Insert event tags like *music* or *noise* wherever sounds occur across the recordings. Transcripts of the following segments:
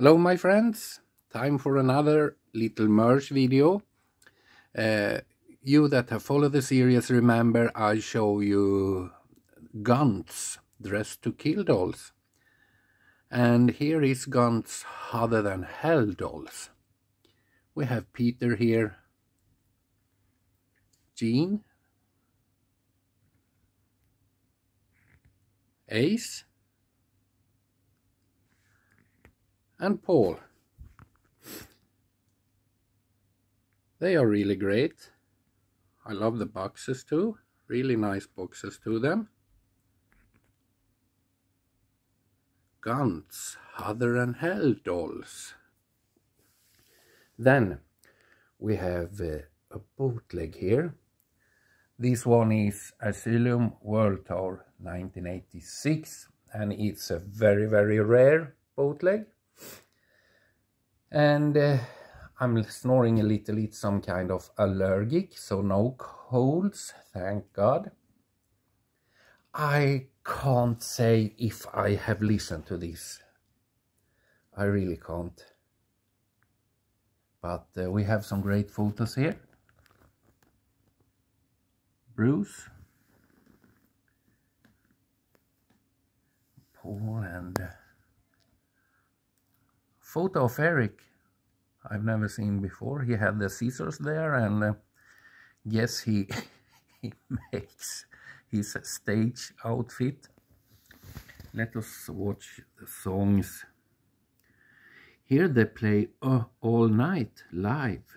Hello my friends, time for another little merch video. Uh, you that have followed the series remember I show you Guntz dressed to kill dolls. And here is Guntz Hotter Than Hell dolls. We have Peter here, Gene, Ace, and Paul. They are really great. I love the boxes too. Really nice boxes to them. Guntz, Hotter Than Hell dolls. Then we have uh, a bootleg here. This one is Asylum World Tour 1986 and it's a very very rare bootleg and uh, I'm snoring a little, it's some kind of allergic, so no colds, thank God. I can't say if I have listened to this. I really can't. But uh, we have some great photos here. Bruce. Paul and... Photo of Eric I've never seen before. He had the scissors there and uh, yes, he, *laughs* he makes his stage outfit. Let us watch the songs. Here they play uh, all night live.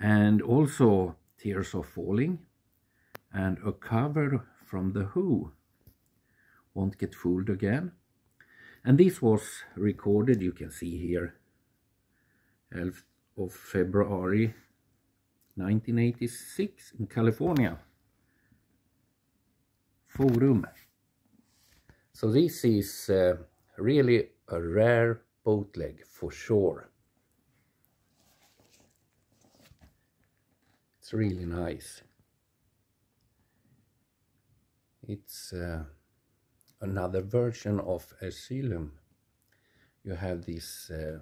And also Tears Are Falling and a cover from The Who. Won't Get Fooled Again. And this was recorded, you can see here, 11th of February 1986 in California. Forum. So this is uh, really a rare bootleg for sure. It's really nice. It's uh, another version of Asylum. You have this uh,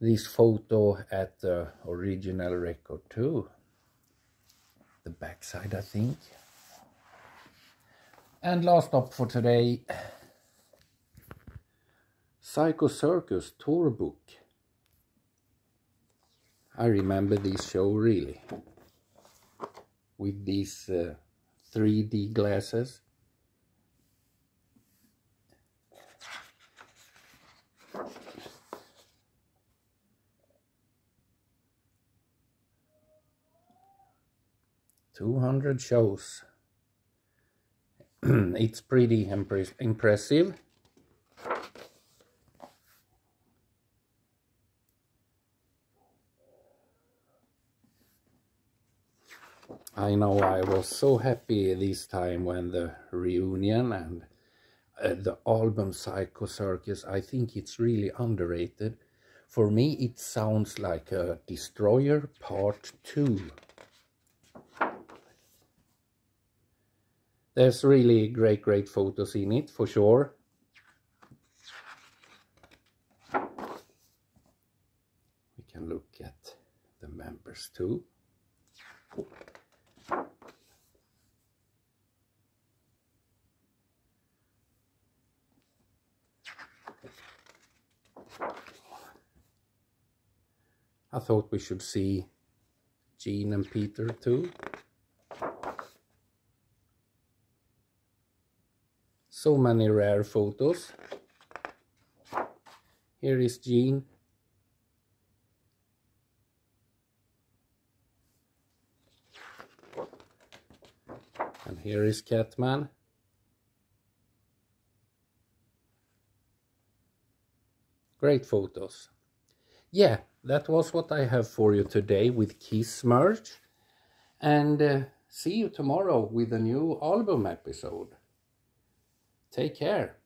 this photo at the original record too. The backside, I think. And last stop for today, Psycho Circus tour book. I remember this show really. With these uh, 3D glasses. Two hundred shows. *clears throat* it's pretty impressive. I know I was so happy this time when the reunion and uh, the album Psycho Circus, I think it's really underrated. For me, it sounds like a Destroyer Part 2. There's really great, great photos in it, for sure. We can look at the members too. I thought we should see Gene and Peter too. So many rare photos. Here is Gene. And here is Catman. Great photos. Yeah, that was what I have for you today with Kiss Merch. And uh, see you tomorrow with a new album episode. Take care.